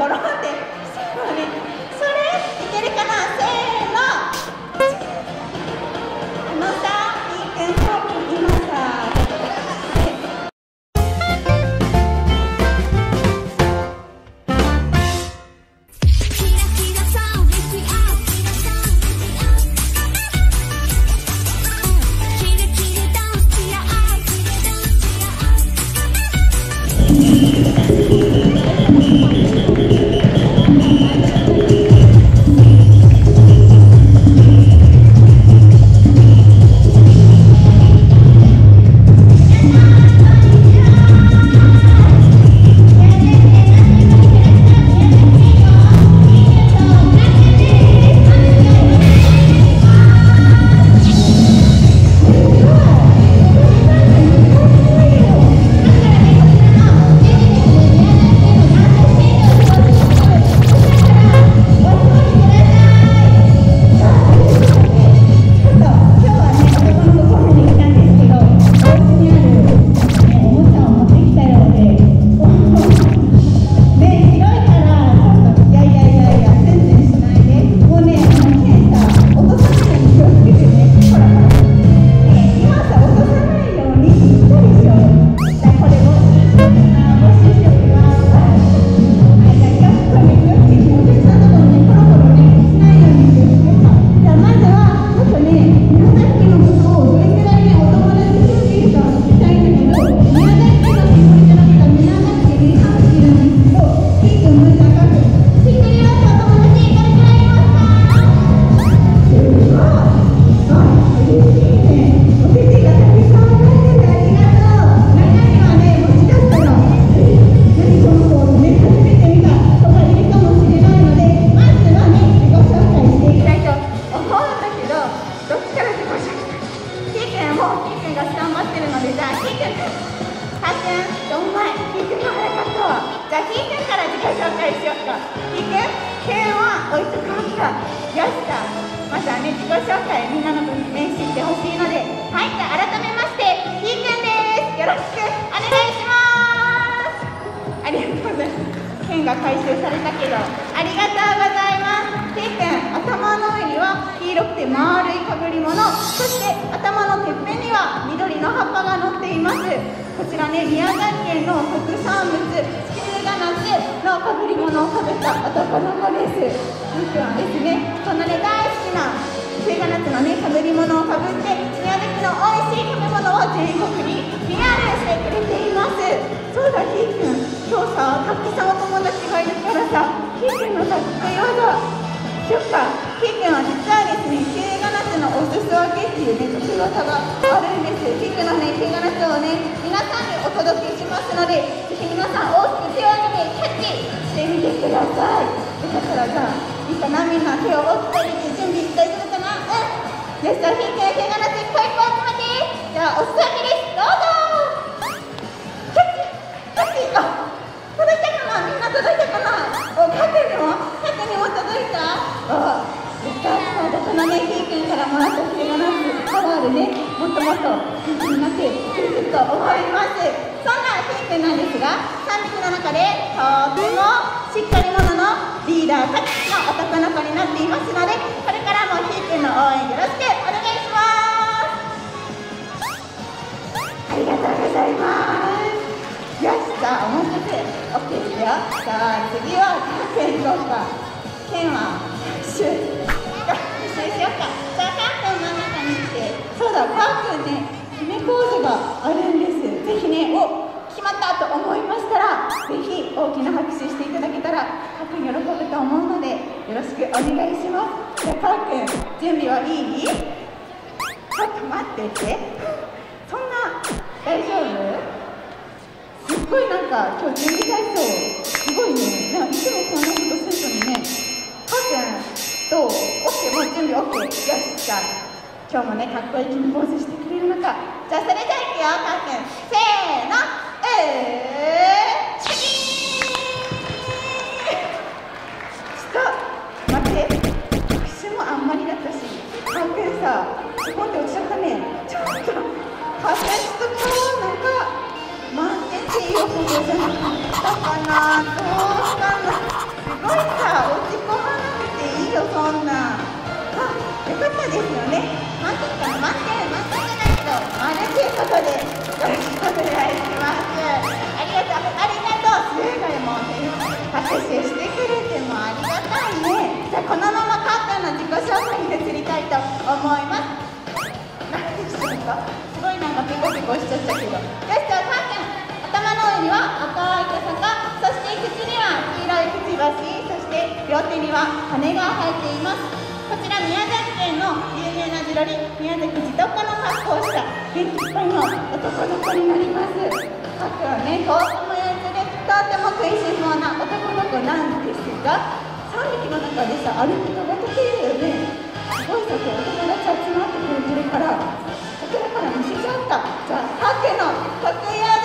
保重じゃあひーくんから自己紹介しようか。ひーくん、くんはおいとかった。よしかまずはね、自己紹介、みんなの分面してほしいので、はい、じゃあ改めまして、ひーくんです。よろしくお願いします。ありがとうございます。剣が回収されたけど、ありがとうございます。ケイ君、頭の上には黄色くて丸いかぶり物、そして頭のてっぺんには緑の葉っぱが乗っています。こちらね、宮崎県の特産物、日向夏のかぶり物をかぶった男の子です。ケイ君はですね、そんなね、大好きな日向夏のね、かぶり物をかぶって、宮崎の美味しい食べ物を全国に PR してくれています。そうだ、ひーくん、今日さ、たくさんお友達がいるからさ、ひーくんの得意技、しよっか。ひーくんは実はです。ね、日向夏のお裾分けっていうね、得意技があるんです。ひーくんのね、日向夏をね、皆さんにお届けしますので、ぜひ皆さん大きく手を挙げてキャッチしてみてください。よかったらじゃあ、い。い。かな、みんな手を大きく上げて準備大丈夫かなうん。よし、じゃあ、ひーくん、日向と思いますそんなひーくんなんですが3匹の中でとてもしっかり者のリーダーたちの男の子になっていますのでこれからもひーくんの応援よろしくお願いしますありがとうございます。よし、じゃあ、もう一つ、オッケーですよ。じゃあ、次は、ケン行こうか。ケンは、拍手。あ一緒にしようか。じゃあ、カー君真ん中に来て。そうだ、カー君ね、決めポーズがあるんです。ぜひね、お決まったと思いましたら、ぜひ大きな拍手していただけたら、カー君喜ぶと思うので、よろしくお願いします。じゃあ、カー君、準備はいいちょっと待ってて。そんな大丈夫？すっごいなんか今日準備体操すごいねなんかいつもこんなことせずにねかーくんどう？オッケーもう準備オッケーよしじゃあ今日もねかっこいい決めポーズしてじゃあそれじゃあいくよかっくん。せーのえーシキー待って口もあん。まりだったしかくん。さそこっ落ちちゃったねちょっと発達となん。か満っていい音じゃなかったかなどうかなすごいさ落ち込まなくていいよそん。なあよかったですよこのままカッカの自己紹介に移りたいと思います何でしたかすごいなんかピコピコしちゃったけどよしじゃあカッカ頭の上には赤い傘がそして口には黄色いくちばしそして両手には羽が生えていますこちら宮崎県の有名な地鶏宮崎地どこの格好をした元気いっぱいの男の子になりますかっこはねとってもやつでとっても食いしん坊な男の子なんですが3匹の中でさ歩きができるよね。すごいさお友達集まってくれてるからこから見せちゃった。じゃあハッケの得意ワ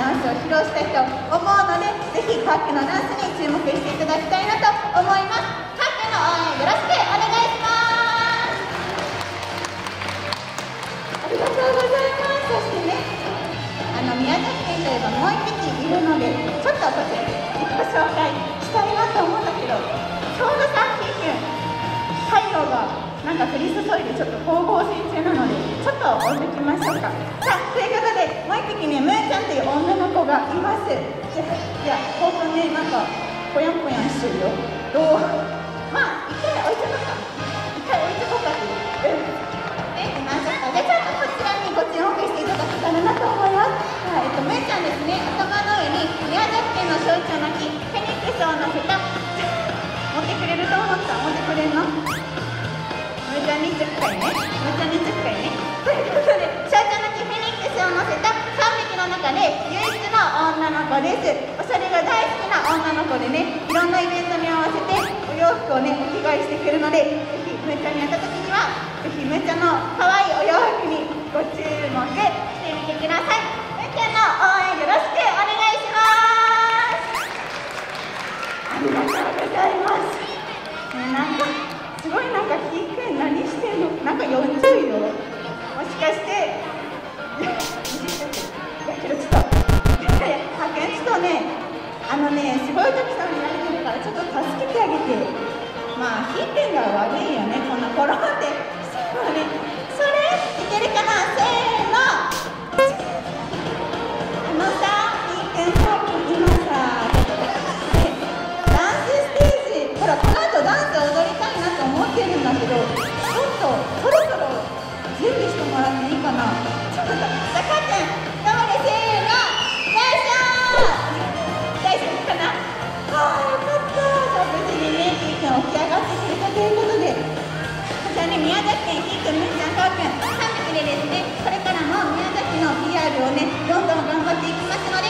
ダンスを披露したいと思うのでぜひカーテンのダンスに注目していただきたいなと思います。カーテンの応援よろしくお願いします。ありがとうございますそしてねあの宮崎県といえばもう一匹いるのでちょっとこちら自己紹介したいなと思うんだけどちょうどさひーくん太陽がなんか降り注いでちょっと光合成中なのでちょっと置いてきましょうか。さあもう一匹ねむーちゃんという女の子がいます。じゃいやほんとねなんかぽやんぽやんしてるよ。どう？まあ一回置いてこうか一回置いてこうかって。いううんね、いましょうか。じゃちょっとこちらにご注目していただけたらなと思います。はい、えっと、むーちゃんですね、頭の上に宮崎県の象徴の木、フェニックスを乗せた、持ってくれると思った。持ってくれるの？むーちゃんにちょっかいね。の子です。おしゃれが大好きな女の子でね、いろんなイベントに合わせてお洋服をね、お着替えしてくるので、ぜひむーちゃに会った時には、ぜひむーちゃの可愛いお洋服にご注目してみてください。むーちゃの応援よろしくお願いします。ありがとうございます。ね、なんかすごいなんかひーくん何してんの？なんか40よ。もしかして。のねすごい時さんにやれてるからちょっと助けてあげて。まあ、ひーくんが悪いよね、こんな転ん県ひーくん、むーちゃん、かーくん、3匹でですね、これからも宮崎の PR をね、どんどん頑張っていきますので、